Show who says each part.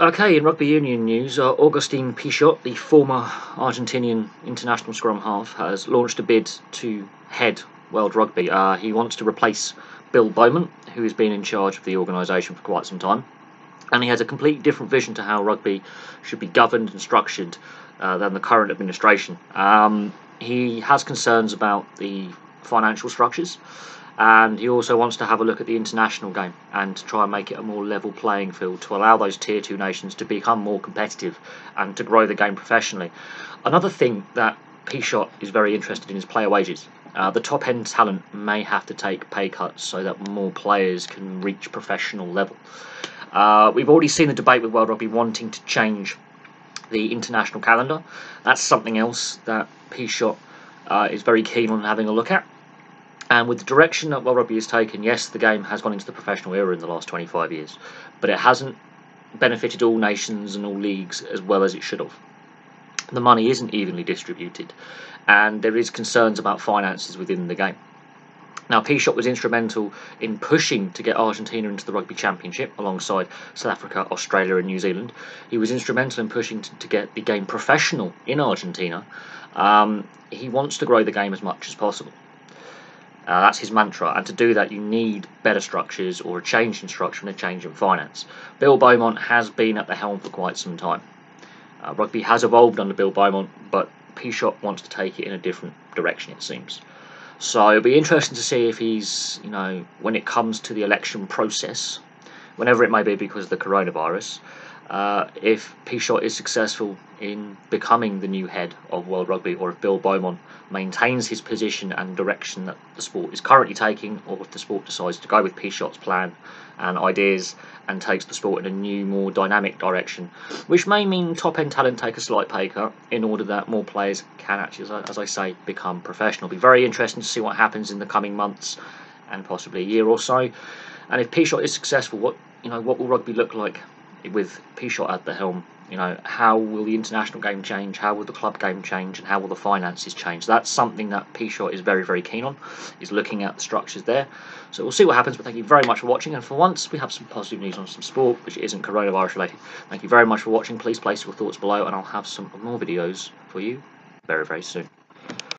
Speaker 1: Okay, in rugby union news, uh, Augustin Pichot, the former Argentinian international scrum half, has launched a bid to head World Rugby. Uh, he wants to replace Bill Beaumont, who has been in charge of the organisation for quite some time. And he has a completely different vision to how rugby should be governed and structured uh, than the current administration. Um, he has concerns about the financial structures and he also wants to have a look at the international game and try and make it a more level playing field to allow those tier 2 nations to become more competitive and to grow the game professionally. Another thing that Pichot is very interested in is player wages. Uh, the top end talent may have to take pay cuts so that more players can reach professional level. Uh, we've already seen the debate with World Rugby wanting to change the international calendar. That's something else that Pichot uh, is very keen on having a look at. And with the direction that World Rugby has taken, yes, the game has gone into the professional era in the last 25 years, but it hasn't benefited all nations and all leagues as well as it should have. The money isn't evenly distributed, and there is concerns about finances within the game. Now, Pichot was instrumental in pushing to get Argentina into the Rugby Championship alongside South Africa, Australia, and New Zealand. He was instrumental in pushing to, to get the game professional in Argentina. Um, he wants to grow the game as much as possible. Uh, that's his mantra, and to do that, you need better structures or a change in structure and a change in finance. Bill Beaumont has been at the helm for quite some time. Uh, rugby has evolved under Bill Beaumont, but Pichot wants to take it in a different direction, it seems. So it'll be interesting to see if he's, you know, when it comes to the election process, whenever it may be because of the coronavirus, uh, if Pichot is successful in becoming the new head of World Rugby, or if Bill Beaumont maintains his position and direction that the sport is currently taking, or if the sport decides to go with Pichot's plan and ideas and takes the sport in a new, more dynamic direction, which may mean top end talent take a slight pay cut in order that more players can actually, as I, as I say, become professional. It'll be very interesting to see what happens in the coming months and possibly a year or so. And if Pichot is successful, what you know, what will rugby look like with Pichot at the helm, you know, how will the international game change? How will the club game change? And how will the finances change? That's something that Pichot is very, very keen on, is looking at the structures there. So we'll see what happens, but thank you very much for watching. And for once, we have some positive news on some sport, which isn't coronavirus related. Thank you very much for watching. Please place your thoughts below, and I'll have some more videos for you very, very soon.